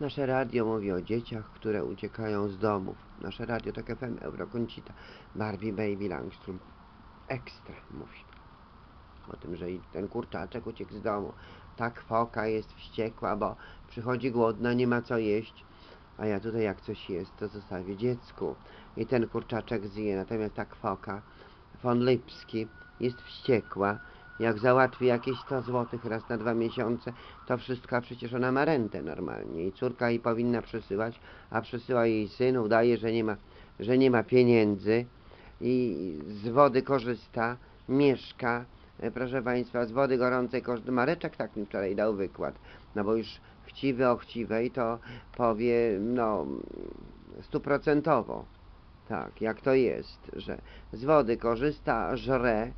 Nasze radio mówi o dzieciach, które uciekają z domów. Nasze radio to FM Eurokoncita. Barbie Baby Langstrom. Ekstra mówi. O tym, że ten kurczaczek uciekł z domu. Tak foka jest wściekła, bo przychodzi głodna, nie ma co jeść. A ja tutaj jak coś jest, to zostawię dziecku. I ten kurczaczek zje. Natomiast tak foka von Lipski jest wściekła. Jak załatwi jakieś 100 złotych raz na dwa miesiące, to wszystko, przecież ona ma rentę normalnie i córka jej powinna przesyłać, a przesyła jej syn, udaje, że nie ma, że nie ma pieniędzy i z wody korzysta, mieszka, e, proszę Państwa, z wody gorącej korzysta. Mareczek tak mi wczoraj dał wykład, no bo już chciwy o chciwej to powie, no, stuprocentowo. Tak, jak to jest, że z wody korzysta, żre,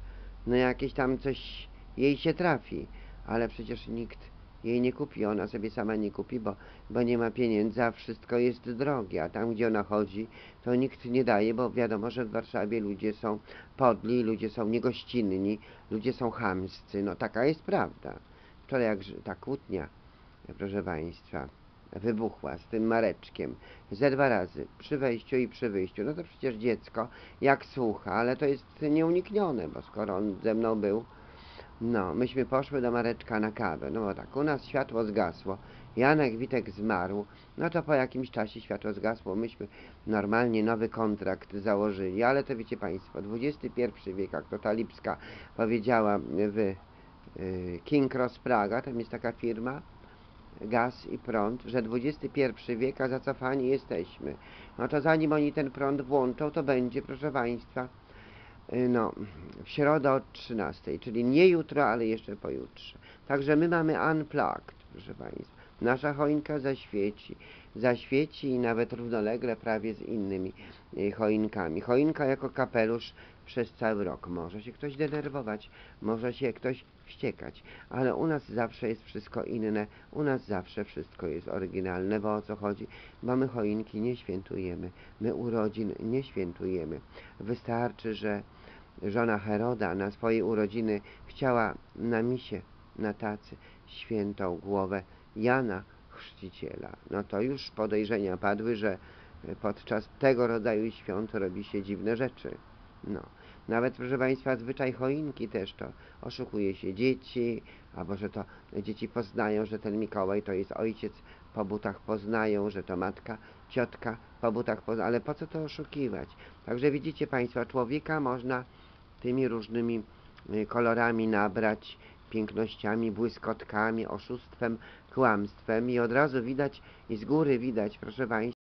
no jakieś tam coś jej się trafi, ale przecież nikt jej nie kupi, ona sobie sama nie kupi, bo, bo nie ma pieniędzy, a wszystko jest drogie, a tam gdzie ona chodzi, to nikt nie daje, bo wiadomo, że w Warszawie ludzie są podli, ludzie są niegościnni, ludzie są chamscy, no taka jest prawda. Wczoraj jak ta kłótnia, proszę Państwa, wybuchła z tym Mareczkiem. Ze dwa razy, przy wejściu i przy wyjściu, no to przecież dziecko jak słucha, ale to jest nieuniknione, bo skoro on ze mną był, no, myśmy poszły do Mareczka na kawę, no bo tak, u nas światło zgasło, Janek Witek zmarł, no to po jakimś czasie światło zgasło, myśmy normalnie nowy kontrakt założyli, ale to wiecie Państwo, XXI wiek, jak to ta Lipska powiedziała w y, King Cross Praga, tam jest taka firma, gaz i prąd, że XXI wiek, a zacofani jesteśmy. No to zanim oni ten prąd włączą, to będzie, proszę Państwa, y, no, w środę od 13, czyli nie jutro, ale jeszcze pojutrze. Także my mamy unplugged, proszę Państwa. Nasza choinka zaświeci, zaświeci i nawet równolegle prawie z innymi y, choinkami. Choinka jako kapelusz przez cały rok. Może się ktoś denerwować, może się ktoś wściekać, ale u nas zawsze jest wszystko inne, u nas zawsze wszystko jest oryginalne, bo o co chodzi? Bo my choinki nie świętujemy, my urodzin nie świętujemy. Wystarczy, że żona Heroda na swoje urodziny chciała na misie, na tacy, świętą głowę Jana Chrzciciela. No to już podejrzenia padły, że podczas tego rodzaju świąt robi się dziwne rzeczy. No. Nawet, proszę Państwa, zwyczaj choinki też to oszukuje się dzieci, albo że to dzieci poznają, że ten Mikołaj to jest ojciec, po butach poznają, że to matka, ciotka, po butach poznają, ale po co to oszukiwać? Także widzicie Państwo, człowieka można tymi różnymi y, kolorami nabrać, pięknościami, błyskotkami, oszustwem, kłamstwem i od razu widać i z góry widać, proszę Państwa,